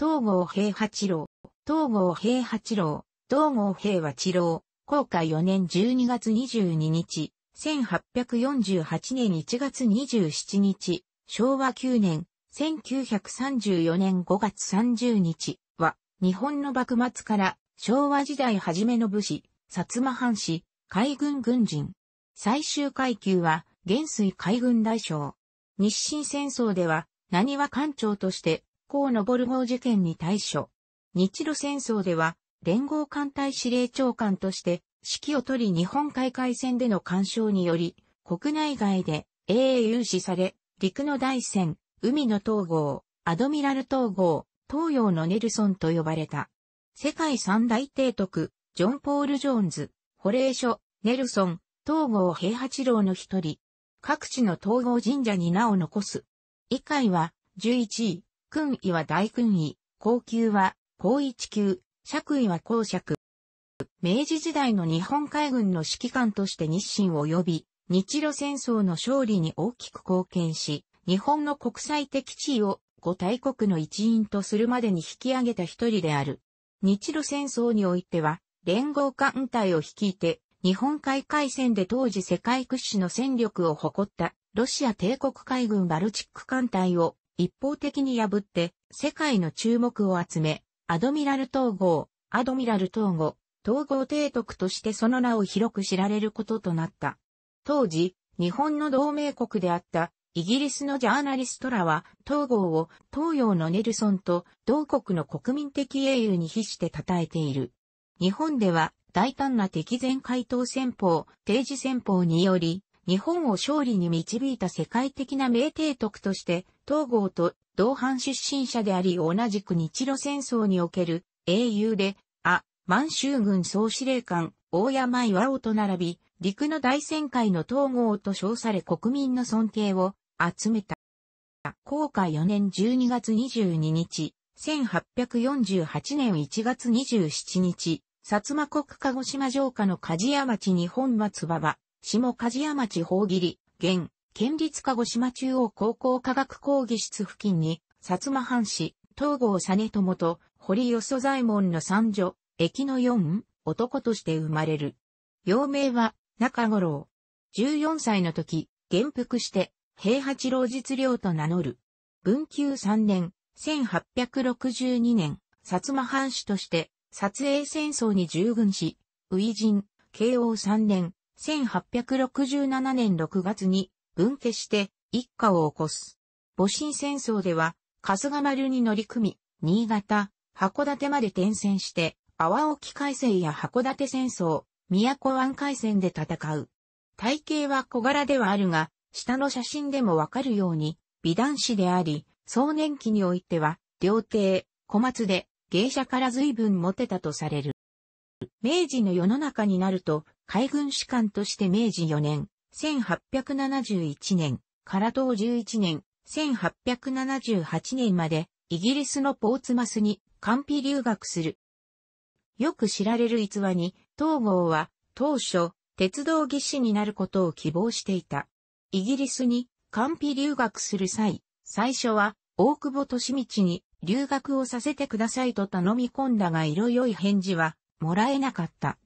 東郷平八郎、東郷平八郎、東郷平は治郎、公開4年12月22日、1848年1月27日、昭和9年、1934年5月30日。は、日本の幕末から昭和時代初めの武士、薩摩藩士、海軍軍人。最終階級は、元帥海軍大将。日清戦争では、何は艦長として、河野ボル号事件に対処。日露戦争では、連合艦隊司令長官として、指揮を取り日本海海戦での干渉により、国内外で永遠有視され、陸の大戦、海の統合、アドミラル統合、東洋のネルソンと呼ばれた。世界三大帝徳、ジョン・ポール・ジョーンズ、ホレーショ、ネルソン、東郷平八郎の一人。各地の統合神社に名を残す。以下は11位、勲位は大勲位、高級は高一級、爵位は公爵。明治時代の日本海軍の指揮官として日清及び日露戦争の勝利に大きく貢献し、日本の国際的地位を五大国の一員とするまでに引き上げた一人である。日露戦争においては、連合艦隊を率いて、日本海海戦で当時世界屈指の戦力を誇ったロシア帝国海軍バルチック艦隊を一方的に破って世界の注目を集め、アドミラル統合、アドミラル統合、統合帝徳としてその名を広く知られることとなった。当時、日本の同盟国であったイギリスのジャーナリストらは、統合を東洋のネルソンと同国の国民的英雄に比して称えている。日本では大胆な敵前回答戦法、定時戦法により、日本を勝利に導いた世界的な名帝徳として、東郷と同伴出身者であり同じく日露戦争における英雄で、あ、満州軍総司令官、大山岩尾と並び、陸の大戦会の東郷と称され国民の尊敬を集めた。航海4年12月22日、1848年1月27日、薩摩国鹿児島城下の梶屋町日本松馬場、下梶屋町大切り、現、県立鹿児島中央高校科学講義室付近に、薩摩藩士、東郷実友と、堀よそ左衛門の三女、駅の四、男として生まれる。幼名は、中五郎。14歳の時、元服して、平八郎実領と名乗る。文久3年、1862年、薩摩藩主として撮影戦争に従軍し、初陣、慶応3年、1867年6月に分家して一家を起こす。戊辰戦争では、春日丸に乗り組み、新潟、函館まで転戦して、阿波沖海戦や函館戦争、宮古湾海戦で戦う。体型は小柄ではあるが、下の写真でもわかるように、美男子であり、壮年期においては、料亭、小松で、芸者から随分モテたとされる。明治の世の中になると、海軍士官として明治4年、1871年、から当11年、1878年まで、イギリスのポーツマスに、官費留学する。よく知られる逸話に、東郷は、当初、鉄道技師になることを希望していた。イギリスに、官費留学する際、最初は、大久保利道に、留学をさせてくださいと頼み込んだが色良い返事はもらえなかった。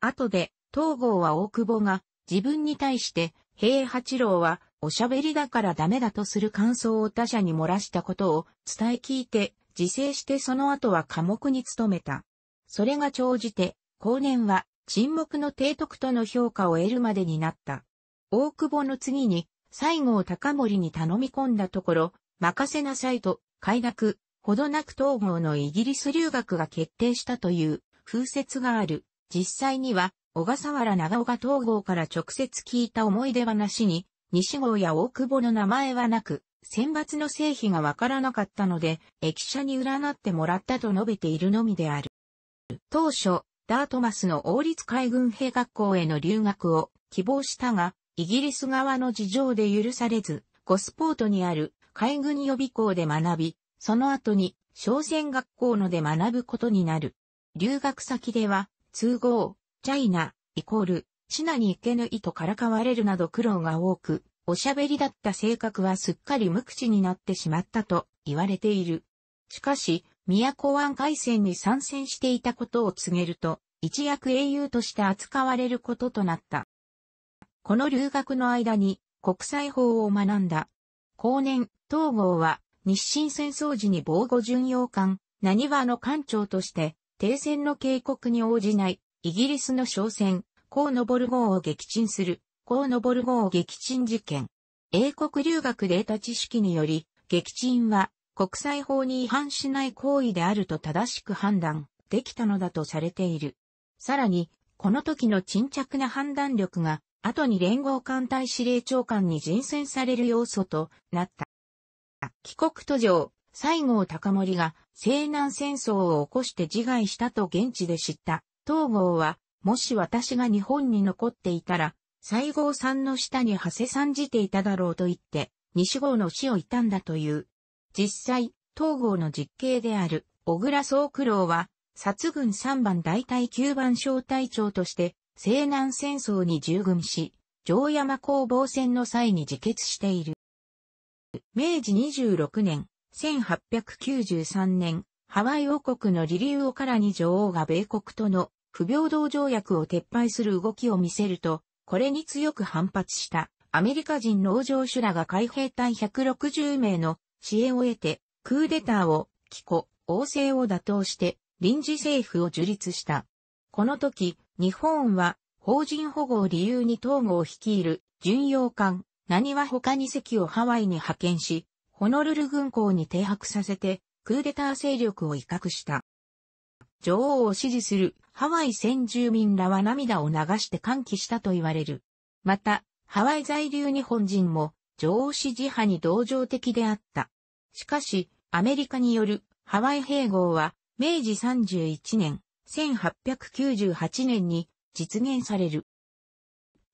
後で、東郷は大久保が自分に対して平八郎はおしゃべりだからダメだとする感想を他者に漏らしたことを伝え聞いて自制してその後は科目に努めた。それが長じて後年は沈黙の提督との評価を得るまでになった。大久保の次に西郷隆盛に頼み込んだところ、任せなさいと快諾、ほどなく統合のイギリス留学が決定したという風説がある。実際には、小笠原長岡統合から直接聞いた思い出話に、西郷や大久保の名前はなく、選抜の成否がわからなかったので、駅舎に占ってもらったと述べているのみである。当初、ダートマスの王立海軍兵学校への留学を希望したが、イギリス側の事情で許されず、ゴスポートにある海軍予備校で学び、その後に、商船学校ので学ぶことになる。留学先では、通合、チャイナ、イコール、シナに行けぬ意とからかわれるなど苦労が多く、おしゃべりだった性格はすっかり無口になってしまったと言われている。しかし、宮古湾海戦に参戦していたことを告げると、一躍英雄として扱われることとなった。この留学の間に国際法を学んだ。後年、東郷は日清戦争時に防護巡洋艦、何和の艦長として、停戦の警告に応じない、イギリスの商船、コーノボル号を撃沈する、コーノボル号撃沈事件。英国留学で得た知識により、撃沈は国際法に違反しない行為であると正しく判断できたのだとされている。さらに、この時の沈着な判断力が、後に連合艦隊司令長官に人選される要素となった。帰国途上、西郷隆盛が西南戦争を起こして自害したと現地で知った東郷は、もし私が日本に残っていたら、西郷さんの下に長谷さんじていただろうと言って、西郷の死を悼んだという。実際、東郷の実刑である、小倉総九郎は、殺軍3番大隊9番小隊長として、西南戦争に従軍し、城山攻防戦の際に自決している。明治26年、1893年、ハワイ王国のリリウオからに女王が米国との不平等条約を撤廃する動きを見せると、これに強く反発したアメリカ人農場主らが海兵隊160名の支援を得て、クーデターを、帰国、王政を打倒して、臨時政府を樹立した。この時、日本は、法人保護を理由に東郷を率いる、巡洋艦、何は他2隻をハワイに派遣し、ホノルル軍港に停泊させて、クーデター勢力を威嚇した。女王を支持するハワイ先住民らは涙を流して歓喜したと言われる。また、ハワイ在留日本人も女王支持派に同情的であった。しかし、アメリカによるハワイ併合は明治31年、1898年に実現される。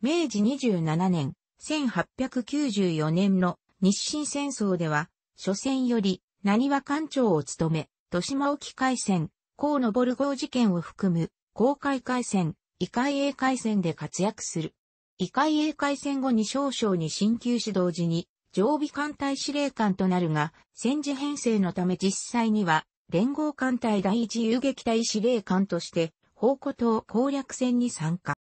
明治27年、1894年の日清戦争では、初戦より、何は艦長を務め、豊島沖海戦、河野ボル号事件を含む、公海海戦、異海英海戦で活躍する。異海英海戦後に少々に新旧指導時に、常備艦隊司令官となるが、戦時編成のため実際には、連合艦隊第一遊撃隊司令官として、宝庫島攻略戦に参加。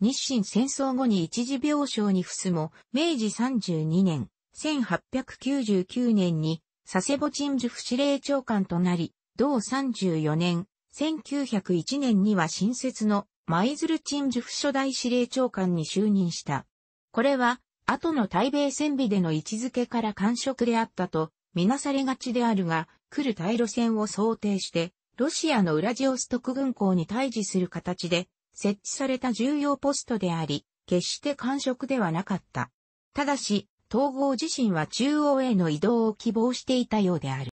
日清戦争後に一時病床に伏すも、明治32年、1899年に、佐世保鎮守府司令長官となり、同34年、1901年には新設の舞鶴鎮守府初代司令長官に就任した。これは、後の対米戦備での位置づけから感触であったと、みなされがちであるが、来る対路線を想定して、ロシアのウラジオストク軍港に対峙する形で、設置された重要ポストであり、決して感触ではなかった。ただし、統合自身は中央への移動を希望していたようである。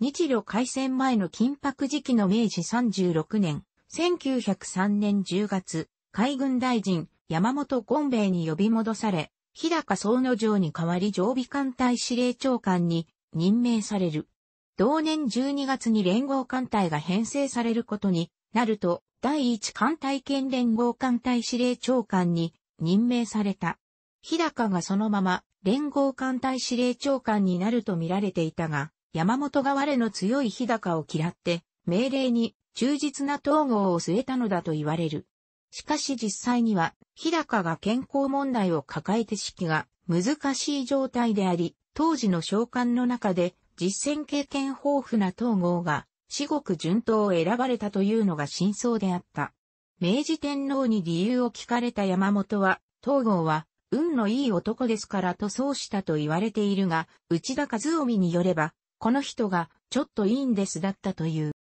日露開戦前の緊迫時期の明治36年、1903年10月、海軍大臣、山本権兵衛に呼び戻され、日高総の城に代わり常備艦隊司令長官に任命される。同年12月に連合艦隊が編成されることになると、第一艦隊兼連合艦隊司令長官に任命された。日高がそのまま連合艦隊司令長官になると見られていたが、山本側れの強い日高を嫌って、命令に忠実な統合を据えたのだと言われる。しかし実際には、日高が健康問題を抱えて指揮が難しい状態であり、当時の召喚の中で実戦経験豊富な統合が至極順当を選ばれたというのが真相であった。明治天皇に理由を聞かれた山本は、東郷は、運のいい男ですからとそうしたと言われているが、内田和臣によれば、この人が、ちょっといいんですだったという。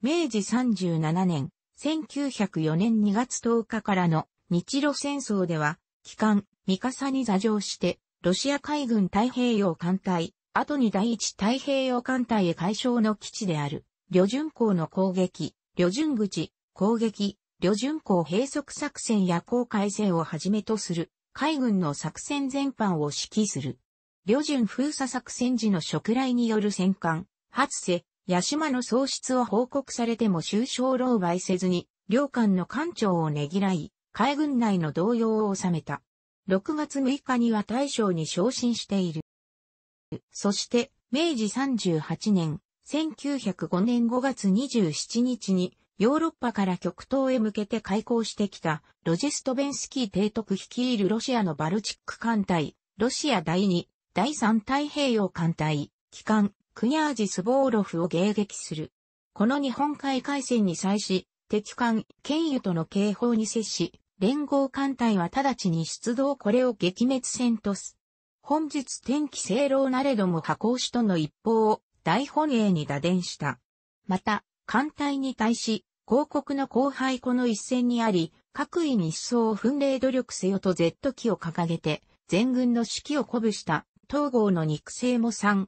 明治37年、1904年2月10日からの日露戦争では、機関、三笠に座上して、ロシア海軍太平洋艦隊、後に第一太平洋艦隊へ解消の基地である、旅順港の攻撃、旅順口、攻撃、旅順港閉塞作戦や航海戦をはじめとする、海軍の作戦全般を指揮する。旅順封鎖作戦時の職来による戦艦、初瀬、八島の喪失を報告されても終章狼狽せずに、両艦の艦長をねぎらい、海軍内の動揺を収めた。6月6日には大将に昇進している。そして、明治38年、1905年5月27日にヨーロッパから極東へ向けて開港してきたロジストベンスキー提督率いるロシアのバルチック艦隊、ロシア第2、第3太平洋艦隊、機関、クニャージスボーロフを迎撃する。この日本海海戦に際し、敵艦、ケンユとの警報に接し、連合艦隊は直ちに出動これを撃滅戦とす。本日天気正論なれども破口との一報を大本営に打電した。また、艦隊に対し、広告の後輩この一戦にあり、各位に一層奮励努力せよと Z 機を掲げて、全軍の指揮を鼓舞した東郷の肉声も3、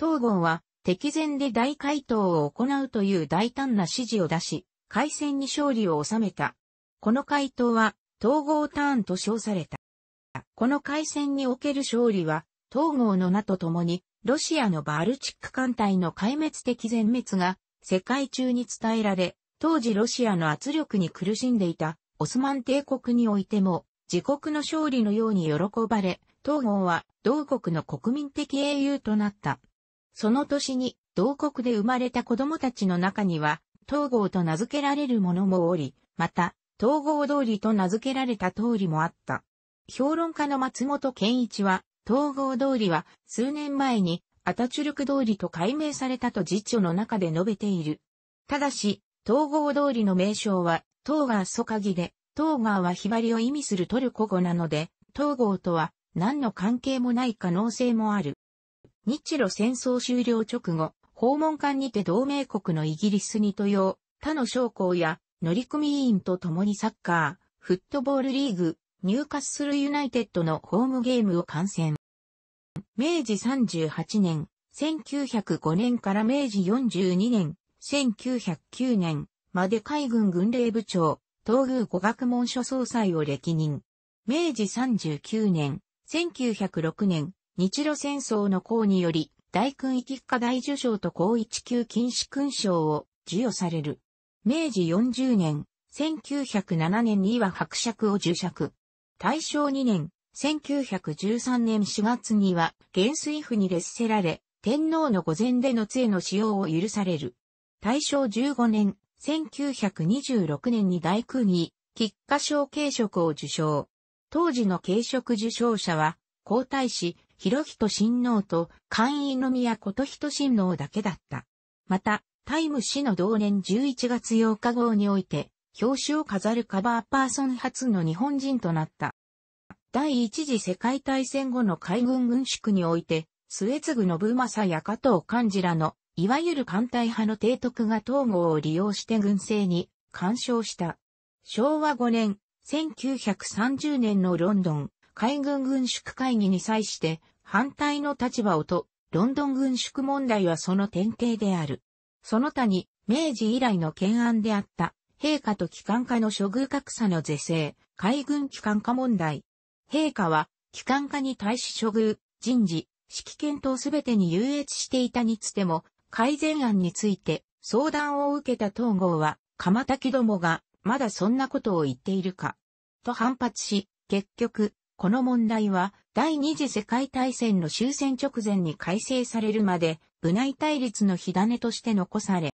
東郷は敵前で大回答を行うという大胆な指示を出し、海戦に勝利を収めた。この回答は統合ターンと称された。この海戦における勝利は、東郷の名とともに、ロシアのバルチック艦隊の壊滅的全滅が世界中に伝えられ、当時ロシアの圧力に苦しんでいたオスマン帝国においても自国の勝利のように喜ばれ、東郷は同国の国民的英雄となった。その年に同国で生まれた子供たちの中には、東郷と名付けられる者もおり、また、東郷通りと名付けられた通りもあった。評論家の松本健一は、東郷通りは数年前にアタチュルク通りと改名されたと辞書の中で述べている。ただし、東郷通りの名称は、東川ソカギで、東川はひばりを意味するトルコ語なので、東郷とは何の関係もない可能性もある。日露戦争終了直後、訪問艦にて同盟国のイギリスに渡用、他の将校や乗組員と共にサッカー、フットボールリーグ、ニューカッスルユナイテッドのホームゲームを観戦。明治38年、1905年から明治42年、1909年まで海軍軍令部長、東宮御学問所総裁を歴任。明治39年、1906年、日露戦争の功により、大勲位菊花大綬章と功一級金鵄勲章を授与される。明治40年、1907年には伯爵を受爵。大正2年、1913年4月には元帥府に列せられ、天皇の御前での杖の使用を許される。大正15年、1926年に大勲位、菊花賞軽職を受賞。当時の軽職受賞者は、皇太子、広人親王と、寛位宮琴人親王だけだった。また、タイム氏の同年11月8日号において、表紙を飾るカバーパーソン初の日本人となった。第一次世界大戦後の海軍軍縮において、末継信正や加藤寛治らの、いわゆる艦隊派の提督が統合を利用して軍政に干渉した。昭和5年、1930年のロンドン海軍軍縮会議に際して反対の立場をと、ロンドン軍縮問題はその典型である。その他に、明治以来の懸案であった、陛下と機関家の処遇格差の是正、海軍機関家問題。陛下は、機関家に対し処遇、人事、指揮検討すべてに優越していたにつても、改善案について相談を受けた統合は、鎌滝どもがまだそんなことを言っているか。と反発し、結局、この問題は第二次世界大戦の終戦直前に改正されるまで部内対立の火種として残され、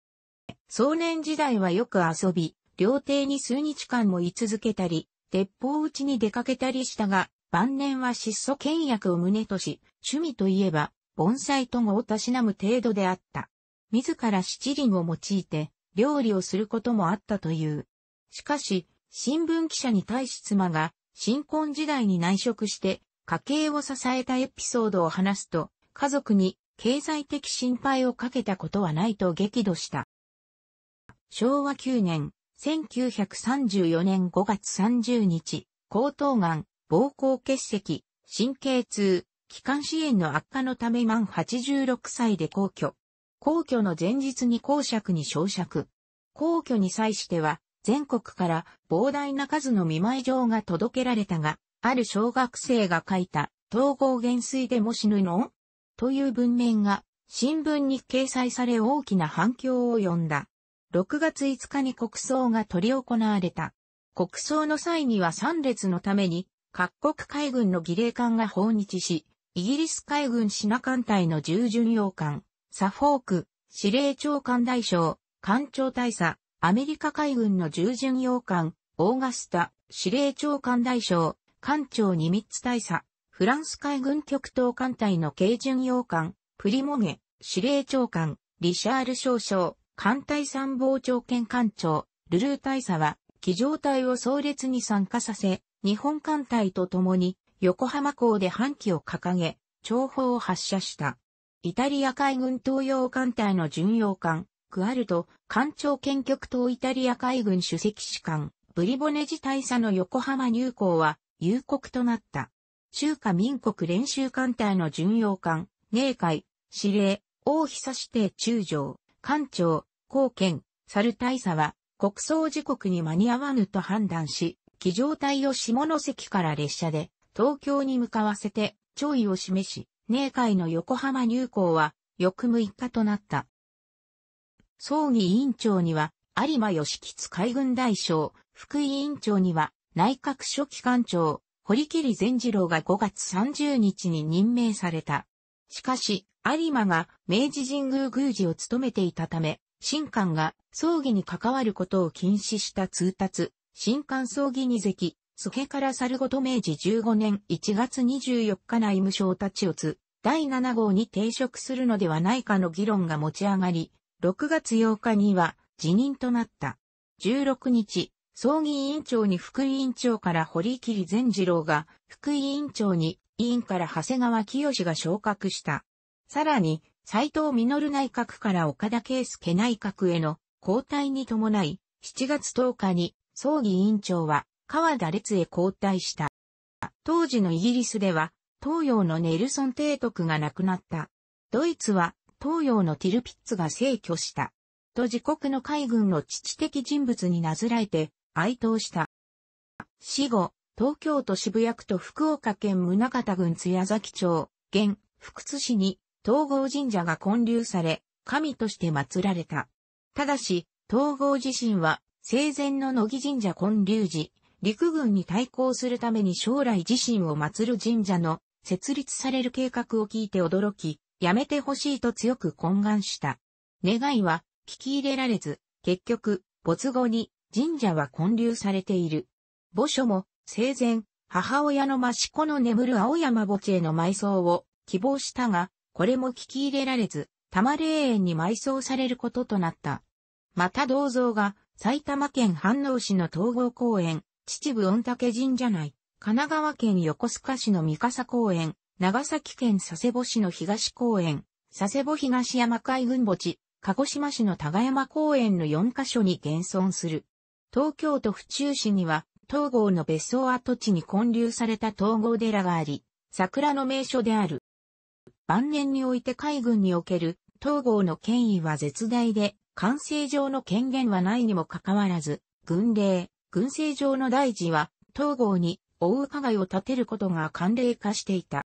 壮年時代はよく遊び、料亭に数日間も居続けたり、鉄砲打ちに出かけたりしたが、晩年は質素倹約を旨とし、趣味といえば、盆栽と語をたしなむ程度であった。自ら七輪を用いて、料理をすることもあったという。しかし、新聞記者に対し妻が、新婚時代に内職して、家計を支えたエピソードを話すと、家族に経済的心配をかけたことはないと激怒した。昭和9年、1934年5月30日、高頭癌、膀胱結石、神経痛、気管支炎の悪化のため満86歳で皇居。皇居の前日に公爵に昇爵。皇居に際しては、全国から膨大な数の見舞い状が届けられたが、ある小学生が書いた統合元帥でも死ぬの？という文面が新聞に掲載され大きな反響を呼んだ。6月5日に国葬が取り行われた。国葬の際には参列のために各国海軍の儀礼艦が訪日し、イギリス海軍シナ艦隊の従巡洋艦、サフォーク、司令長官大将、艦長大佐、アメリカ海軍の従巡洋艦、オーガスタ、司令長官大将、艦長ニミッツ大佐、フランス海軍極東艦隊の軽巡洋艦、プリモゲ、司令長官、リシャール少将、艦隊参謀長兼艦長、ルルー大佐は、機上隊を総列に参加させ、日本艦隊と共に、横浜港で半旗を掲げ、情報を発射した。イタリア海軍東洋艦隊の巡洋艦、クアルト、艦長兼極東イタリア海軍主席士官、ブリボネジ大佐の横浜入港は、有国となった。中華民国練習艦隊の巡洋艦、寧海、司令、大久指定中将、艦長、後見、猿大佐は、国葬時刻に間に合わぬと判断し、機上隊を下関から列車で東京に向かわせて、弔意を示し、寧海の横浜入港は、翌6日となった。葬儀委員長には、有馬義吉海軍大将、副委員長には、内閣書記官長、堀切善次郎が5月30日に任命された。しかし、有馬が明治神宮宮司を務めていたため、新官が葬儀に関わることを禁止した通達、新官葬儀二席、助から猿ごと明治15年1月24日内務省立ちをつ、第7号に抵触するのではないかの議論が持ち上がり、6月8日には辞任となった。16日、葬儀委員長に副委員長から堀切善次郎が、副委員長に委員から長谷川清が昇格した。さらに、斎藤実内閣から岡田圭介内閣への交代に伴い、7月10日に葬儀委員長は川田列へ交代した。当時のイギリスでは、東洋のネルソン提督が亡くなった。ドイツは東洋のティルピッツが逝去した。と自国の海軍の父的人物になずらえて哀悼した。死後、東京都渋谷区と福岡県宗像郡津屋崎町、現、福津市に東郷神社が建立され、神として祀られた。ただし、東郷自身は生前の乃木神社建立時、陸軍に対抗するために将来自身を祀る神社の設立される計画を聞いて驚き、やめてほしいと強く懇願した。願いは聞き入れられず、結局、没後に神社は建立されている。墓所も生前、母親の益子の眠る青山墓地への埋葬を希望したが、これも聞き入れられず、玉霊園に埋葬されることとなった。また銅像が埼玉県飯能市の統合公園、秩父御嶽神社内、神奈川県横須賀市の三笠公園、長崎県佐世保市の東公園、佐世保東山海軍墓地、鹿児島市の多賀山公園の4カ所に現存する。東京都府中市には、東郷の別荘跡地に建立された東郷寺があり、桜の名所である。晩年において海軍における東郷の権威は絶大で、官政上の権限はないにもかかわらず、軍令、軍政上の大事は、東郷に、大う加害を立てることが慣例化していた。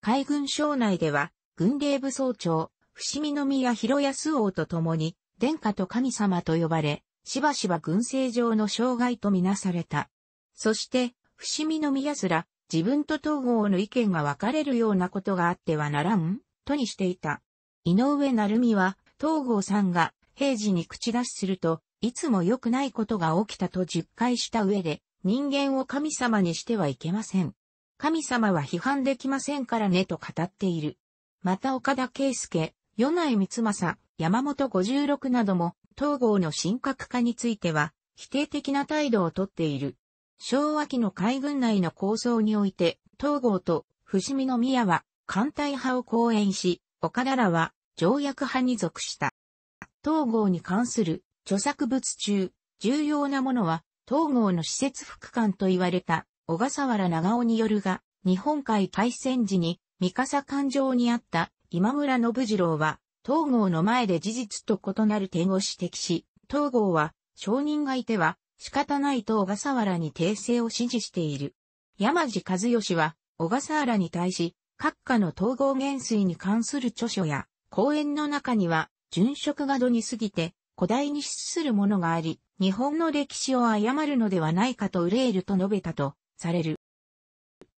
海軍省内では、軍令部総長、伏見宮広安王と共に、殿下と神様と呼ばれ、しばしば軍政上の障害とみなされた。そして、伏見宮すら、自分と東郷の意見が分かれるようなことがあってはならん、とにしていた。井上成美は、東郷さんが平時に口出しすると、いつも良くないことが起きたと実戒した上で、人間を神様にしてはいけません。神様は批判できませんからねと語っている。また岡田圭介、米内光政、山本五十六なども、東郷の神格化については、否定的な態度をとっている。昭和期の海軍内の構想において、東郷と伏見宮は艦隊派を講演し、岡田らは条約派に属した。東郷に関する著作物中、重要なものは、東郷の施設副官と言われた小笠原長尾によるが、日本海海戦時に、三笠環状にあった今村信次郎は、東郷の前で事実と異なる点を指摘し、東郷は、証人がいては、仕方ないと小笠原に訂正を指示している。山地和義は、小笠原に対し、閣下の統合元帥に関する著書や、講演の中には、殉職が度に過ぎて、古代に資するものがあり、日本の歴史を誤るのではないかと憂えると述べたと、される。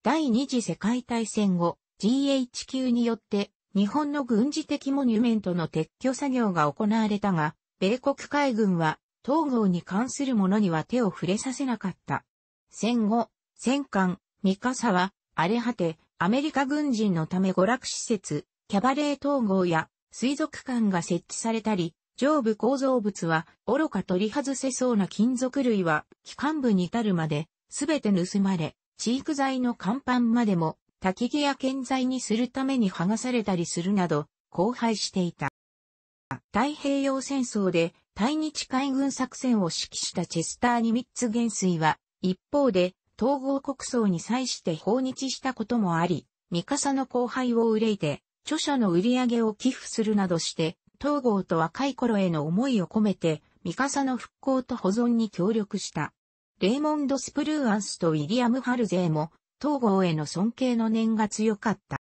第二次世界大戦後、GHQ によって日本の軍事的モニュメントの撤去作業が行われたが、米国海軍は統合に関するものには手を触れさせなかった。戦後、戦艦、ミカサは、荒れ果て、アメリカ軍人のため娯楽施設、キャバレー統合や水族館が設置されたり、上部構造物は愚か取り外せそうな金属類は機関部に至るまですべて盗まれ、チーク材の甲板までも焚き木や建材にするために剥がされたりするなど荒廃していた。太平洋戦争で対日海軍作戦を指揮したチェスター・ニミッツ元帥は一方で統合国葬に際して訪日したこともあり、ミカサの後輩を憂いて著書の売り上げを寄付するなどして東郷と若い頃への思いを込めて、ミカサの復興と保存に協力した。レイモンド・スプルーアンスとウィリアム・ハルゼーも、東郷への尊敬の念が強かった。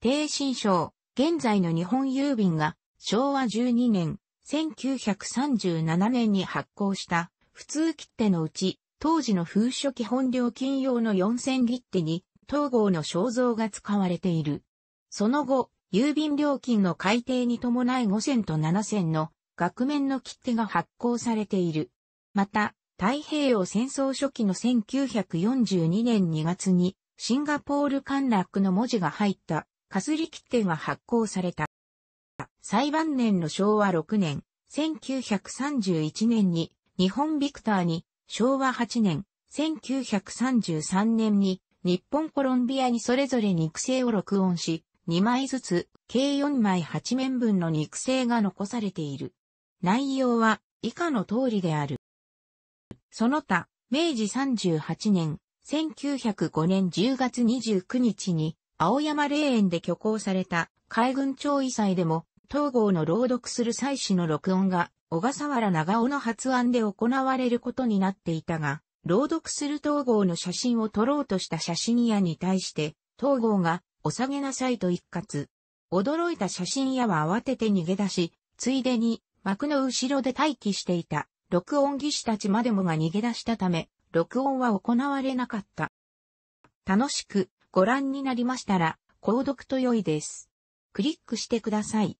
低新章、現在の日本郵便が、昭和12年、1937年に発行した普通切手のうち、当時の風書基本料金用の4000切手に、東郷の肖像が使われている。その後、郵便料金の改定に伴い5銭と7銭の額面の切手が発行されている。また、太平洋戦争初期の1942年2月にシンガポール陥落の文字が入ったかすり切手が発行された。最晩年の昭和6年、1931年に日本ビクターに昭和8年、1933年に日本コロンビアにそれぞれ肉声を録音し、2枚ずつ、計4枚8面分の肉声が残されている。内容は以下の通りである。その他、明治38年、1905年10月29日に、青山霊園で挙行された海軍庁委祭でも、東郷の朗読する祭祀の録音が、小笠原長尾の発案で行われることになっていたが、朗読する東郷の写真を撮ろうとした写真屋に対して、東郷がお下げなさいと一括。驚いた写真屋は慌てて逃げ出し、ついでに幕の後ろで待機していた録音技師たちまでもが逃げ出したため、録音は行われなかった。楽しくご覧になりましたら、購読と良いです。クリックしてください。